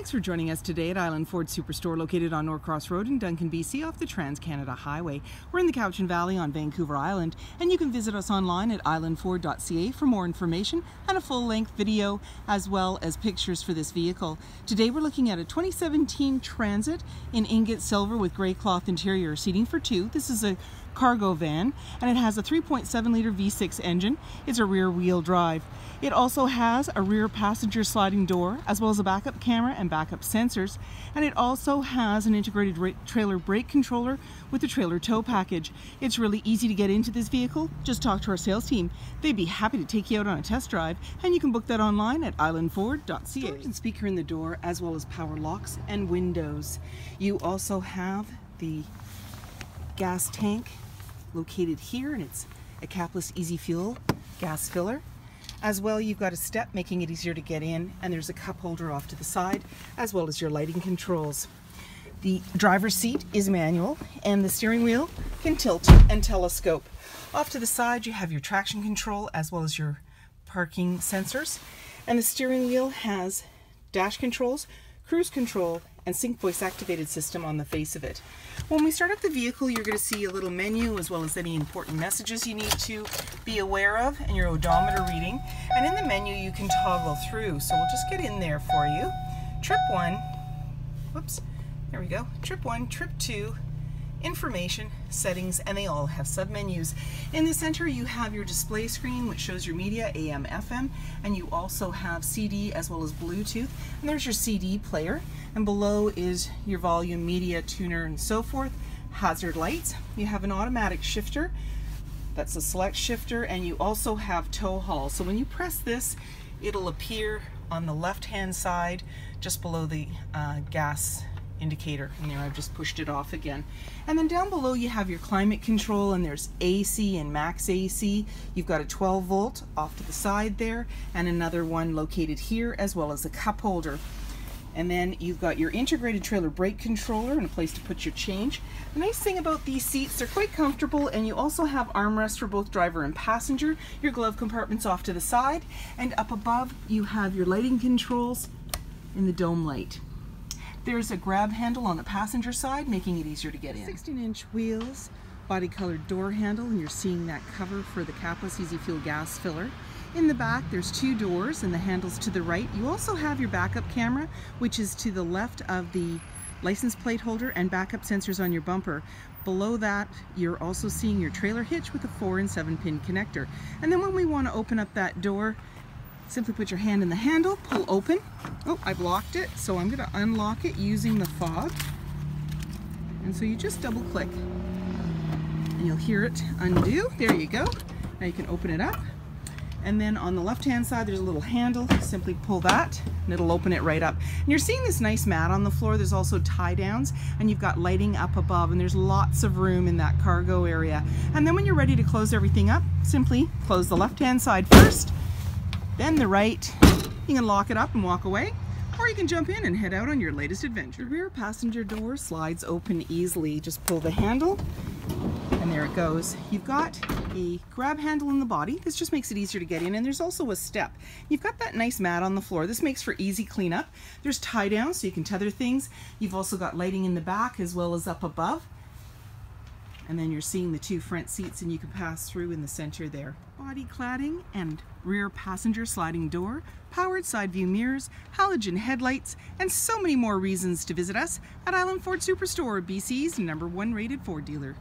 Thanks for joining us today at Island Ford Superstore located on Norcross Road in Duncan, BC off the Trans-Canada Highway. We're in the Cowichan Valley on Vancouver Island and you can visit us online at islandford.ca for more information and a full-length video as well as pictures for this vehicle. Today we're looking at a 2017 Transit in ingot silver with grey cloth interior seating for two. This is a cargo van and it has a 3.7 liter V6 engine. It's a rear wheel drive. It also has a rear passenger sliding door as well as a backup camera and backup sensors and it also has an integrated trailer brake controller with the trailer tow package. It's really easy to get into this vehicle. Just talk to our sales team. They'd be happy to take you out on a test drive and you can book that online at islandford.ca. and speaker in the door as well as power locks and windows. You also have the gas tank located here and it's a capless easy fuel gas filler. As well, you've got a step making it easier to get in and there's a cup holder off to the side as well as your lighting controls. The driver's seat is manual and the steering wheel can tilt and telescope. Off to the side you have your traction control as well as your parking sensors and the steering wheel has dash controls, cruise control, and sync voice activated system on the face of it. When we start up the vehicle, you're going to see a little menu as well as any important messages you need to be aware of and your odometer reading. And in the menu, you can toggle through. So we'll just get in there for you. Trip one, whoops, there we go. Trip one, trip two, information, settings, and they all have submenus. In the center you have your display screen which shows your media, AM, FM, and you also have CD as well as Bluetooth. And there's your CD player, and below is your volume, media, tuner, and so forth. Hazard lights. You have an automatic shifter. That's a select shifter, and you also have tow haul. So when you press this, it'll appear on the left-hand side just below the uh, gas indicator and there I've just pushed it off again and then down below you have your climate control and there's AC and max AC you've got a 12 volt off to the side there and another one located here as well as a cup holder and then you've got your integrated trailer brake controller and a place to put your change. The nice thing about these seats, they're quite comfortable and you also have armrests for both driver and passenger. Your glove compartments off to the side and up above you have your lighting controls in the dome light. There's a grab handle on the passenger side, making it easier to get in. 16 inch wheels, body colored door handle, and you're seeing that cover for the capless easy fuel gas filler. In the back, there's two doors and the handles to the right. You also have your backup camera, which is to the left of the license plate holder and backup sensors on your bumper. Below that, you're also seeing your trailer hitch with a four and seven pin connector. And then when we want to open up that door, Simply put your hand in the handle, pull open. Oh, I've locked it, so I'm gonna unlock it using the fob. And so you just double click and you'll hear it undo. There you go. Now you can open it up. And then on the left hand side, there's a little handle. Simply pull that and it'll open it right up. And you're seeing this nice mat on the floor. There's also tie downs and you've got lighting up above and there's lots of room in that cargo area. And then when you're ready to close everything up, simply close the left hand side first then the right. You can lock it up and walk away, or you can jump in and head out on your latest adventure. The rear passenger door slides open easily. Just pull the handle, and there it goes. You've got a grab handle in the body. This just makes it easier to get in, and there's also a step. You've got that nice mat on the floor. This makes for easy cleanup. There's tie down, so you can tether things. You've also got lighting in the back as well as up above and then you're seeing the two front seats and you can pass through in the center there. Body cladding and rear passenger sliding door, powered side view mirrors, halogen headlights, and so many more reasons to visit us at Island Ford Superstore, BC's number one rated Ford dealer.